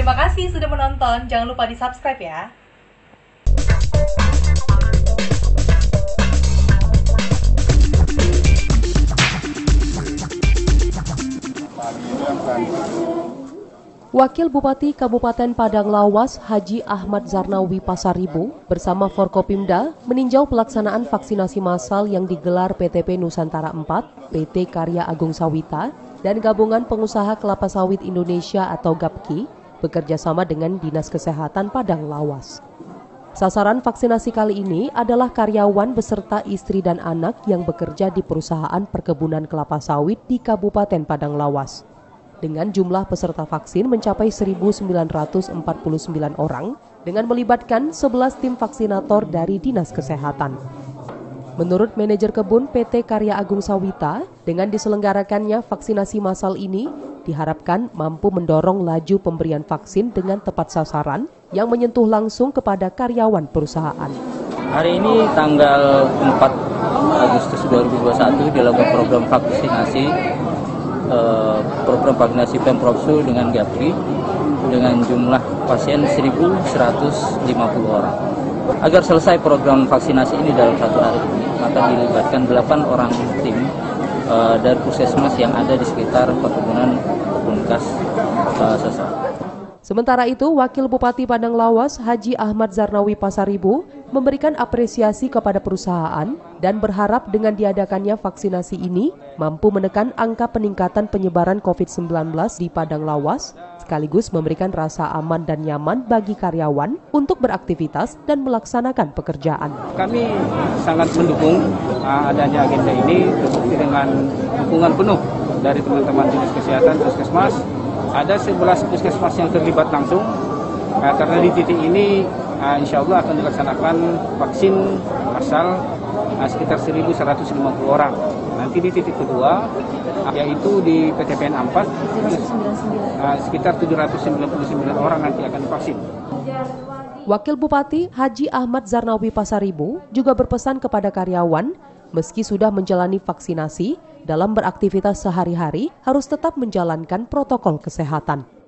Terima kasih sudah menonton. Jangan lupa di subscribe ya. Wakil Bupati Kabupaten Padang Lawas Haji Ahmad Zarnawi Pasaribu bersama Forkopimda meninjau pelaksanaan vaksinasi massal yang digelar PTP Nusantara 4, PT Karya Agung Sawita, dan Gabungan Pengusaha Kelapa Sawit Indonesia atau GAPKI bekerja sama dengan Dinas Kesehatan Padang Lawas. Sasaran vaksinasi kali ini adalah karyawan beserta istri dan anak yang bekerja di perusahaan perkebunan kelapa sawit di Kabupaten Padang Lawas dengan jumlah peserta vaksin mencapai 1.949 orang dengan melibatkan 11 tim vaksinator dari Dinas Kesehatan. Menurut manajer kebun PT Karya Agung Sawita, dengan diselenggarakannya vaksinasi massal ini diharapkan mampu mendorong laju pemberian vaksin dengan tepat sasaran yang menyentuh langsung kepada karyawan perusahaan. Hari ini tanggal 4 Agustus 2021 dilakukan program vaksinasi Eh, program vaksinasi Pemprov Sul dengan Gapri dengan jumlah pasien 1.150 orang. Agar selesai program vaksinasi ini dalam satu hari ini, maka dilibatkan 8 orang tim uh, dari puskesmas yang ada di sekitar perkebunan kebun kas uh, Sementara itu, Wakil Bupati Padang Lawas Haji Ahmad Zarnawi Pasaribu memberikan apresiasi kepada perusahaan dan berharap dengan diadakannya vaksinasi ini mampu menekan angka peningkatan penyebaran COVID-19 di Padang Lawas sekaligus memberikan rasa aman dan nyaman bagi karyawan untuk beraktivitas dan melaksanakan pekerjaan. Kami sangat mendukung uh, adanya agenda ini dengan dukungan penuh dari teman-teman dinas kesehatan puskesmas ada 11 puskesmas yang terlibat langsung uh, karena di titik ini uh, insya Allah akan dilaksanakan vaksin massal uh, sekitar 1.150 orang. Nanti di titik kedua uh, yaitu di PTPN 4 uh, sekitar 799 orang nanti akan divaksin. Wakil Bupati Haji Ahmad Zarnawi Pasaribu juga berpesan kepada karyawan meski sudah menjalani vaksinasi, dalam beraktivitas sehari-hari harus tetap menjalankan protokol kesehatan.